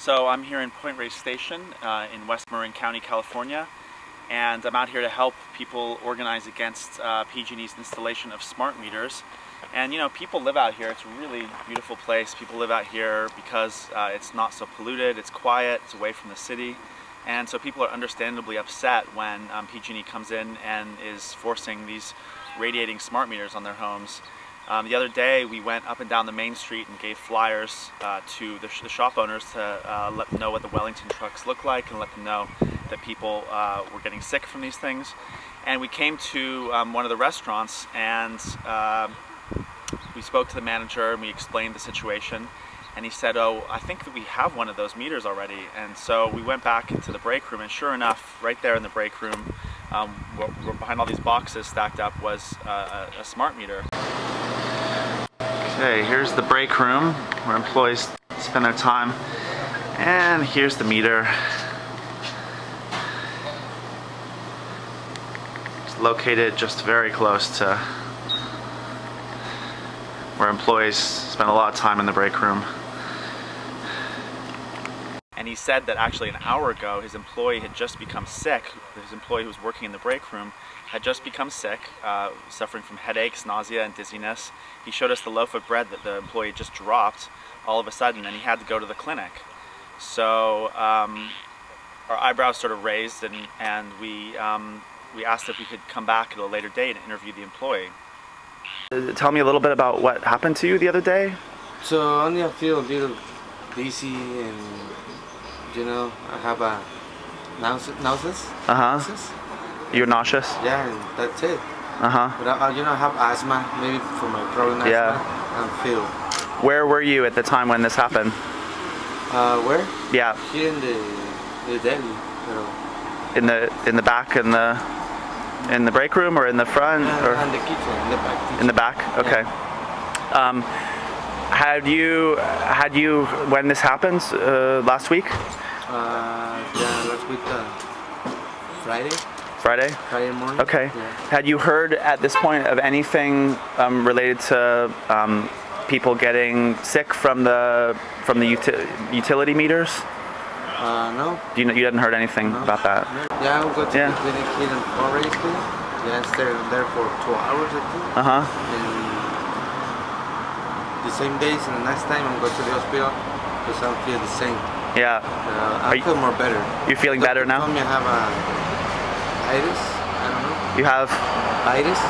So I'm here in Point Reyes Station uh, in West Marin County, California, and I'm out here to help people organize against uh, PG&E's installation of smart meters. And you know, people live out here. It's a really beautiful place. People live out here because uh, it's not so polluted, it's quiet, it's away from the city. And so people are understandably upset when um, PG&E comes in and is forcing these radiating smart meters on their homes. Um, the other day we went up and down the main street and gave flyers uh, to the, sh the, shop owners to uh, let them know what the Wellington trucks look like and let them know that people uh, were getting sick from these things. And we came to um, one of the restaurants and um, we spoke to the manager and we explained the situation and he said, oh, I think that we have one of those meters already. And so we went back into the break room and sure enough, right there in the break room, um, behind all these boxes stacked up was uh, a, a smart meter. Okay, here's the break room where employees spend their time. And here's the meter. It's located just very close to where employees spend a lot of time in the break room. And he said that actually an hour ago his employee had just become sick. His employee who was working in the break room had just become sick, uh, suffering from headaches, nausea, and dizziness. He showed us the loaf of bread that the employee just dropped all of a sudden and he had to go to the clinic. So um, our eyebrows sort of raised and, and we, um, we asked if we could come back at a later date and interview the employee. Tell me a little bit about what happened to you the other day. So only I feel a little dizzy and you know, I have a nauseous. Uh huh. You're nauseous. Yeah, that's it. Uh huh. But I, you know, I have asthma, maybe for my problem asthma. Yeah. And feel. Where were you at the time when this happened? Uh, where? Yeah. Here in the the deli. In the in the back in the in the break room or in the front uh, or in the kitchen in the back. Kitchen. In the back. Okay. Yeah. Um, had you had you when this happened uh, last week? Uh, yeah, last week uh, Friday. Friday. Friday morning. Okay. Yeah. Had you heard at this point of anything um, related to um, people getting sick from the from the uti utility meters? Uh, no. You you hadn't heard anything no. about that? Yeah, I go to yeah. the clinic here in. Yeah, I stayed there for two hours I think. Uh huh the same days and the next time I'm going to the hospital because I feel the same. Yeah. Uh, I Are feel more better. You're feeling better now? told me I have a iris. I don't know. You have? Iris.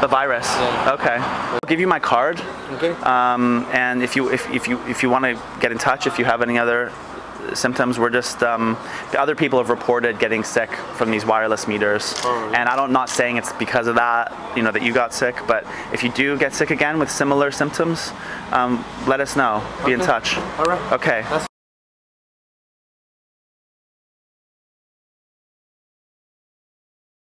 The virus. Yeah. Okay. I'll give you my card. Okay. Um, and if you if, if you if you want to get in touch, if you have any other symptoms. We're just um, other people have reported getting sick from these wireless meters, oh, and I don't not saying it's because of that, you know, that you got sick. But if you do get sick again with similar symptoms, um, let us know. Be okay. in touch. All right. Okay. That's